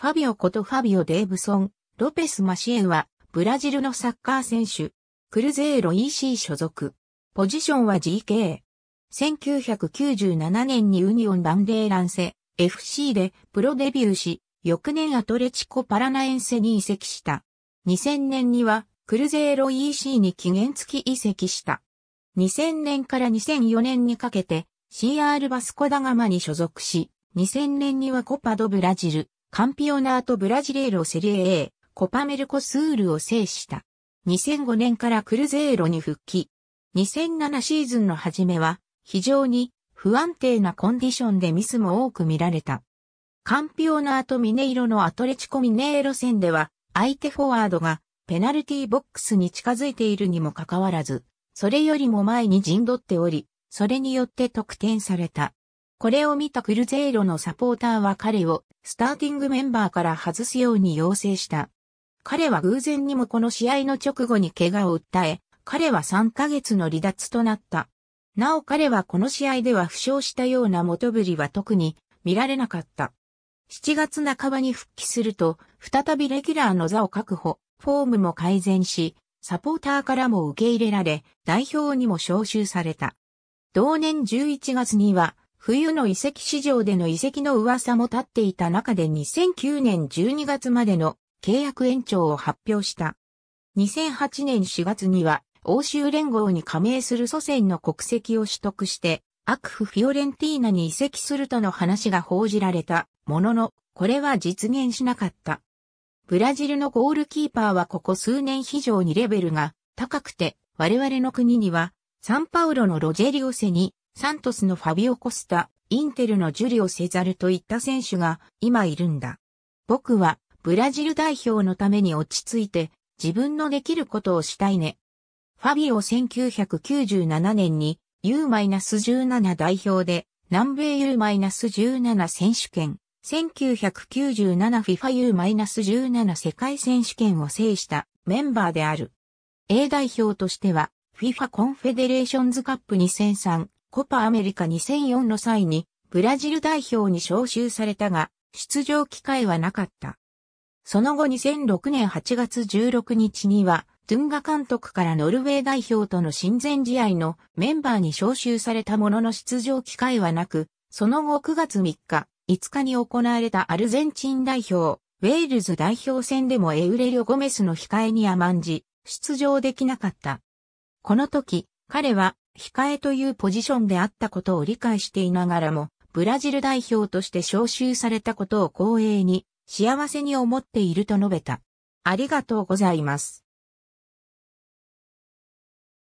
ファビオことファビオ・デーブソン、ロペス・マシエウは、ブラジルのサッカー選手、クルゼーロ EC 所属。ポジションは GK。1997年にユニオン・バンデーランセ、FC でプロデビューし、翌年アトレチコ・パラナエンセに移籍した。2000年には、クルゼーロ EC に期限付き移籍した。2000年から2004年にかけて、CR バスコダガマに所属し、2000年にはコパドブラジル、カンピオナートブラジレーロセリエ A、コパメルコスールを制した。2005年からクルゼーロに復帰。2007シーズンの初めは、非常に不安定なコンディションでミスも多く見られた。カンピオナートミネイロのアトレチコミネーロ戦では、相手フォワードがペナルティーボックスに近づいているにもかかわらず、それよりも前に陣取っており、それによって得点された。これを見たクルゼーロのサポーターは彼をスターティングメンバーから外すように要請した。彼は偶然にもこの試合の直後に怪我を訴え、彼は3ヶ月の離脱となった。なお彼はこの試合では負傷したような元ぶりは特に見られなかった。7月半ばに復帰すると、再びレギュラーの座を確保、フォームも改善し、サポーターからも受け入れられ、代表にも招集された。同年11月には、冬の移籍市場での移籍の噂も立っていた中で2009年12月までの契約延長を発表した。2008年4月には欧州連合に加盟する祖先の国籍を取得して、アクフ・フィオレンティーナに移籍するとの話が報じられたものの、これは実現しなかった。ブラジルのゴールキーパーはここ数年非常にレベルが高くて、我々の国には、サンパウロのロジェリオセにサントスのファビオ・コスタ、インテルのジュリオ・セザルといった選手が今いるんだ。僕はブラジル代表のために落ち着いて自分のできることをしたいね。ファビオ1997年に U-17 代表で南米 U-17 選手権、1997FIFA U-17 世界選手権を制したメンバーである。A 代表としては FIFA コンフェデレーションズカップ2003コパアメリカ2004の際にブラジル代表に招集されたが、出場機会はなかった。その後2006年8月16日には、ドゥンガ監督からノルウェー代表との親善試合のメンバーに招集されたものの出場機会はなく、その後9月3日、5日に行われたアルゼンチン代表、ウェールズ代表戦でもエウレリョ・ゴメスの控えに甘んじ、出場できなかった。この時、彼は控えというポジションであったことを理解していながらも、ブラジル代表として招集されたことを光栄に幸せに思っていると述べた。ありがとうございます。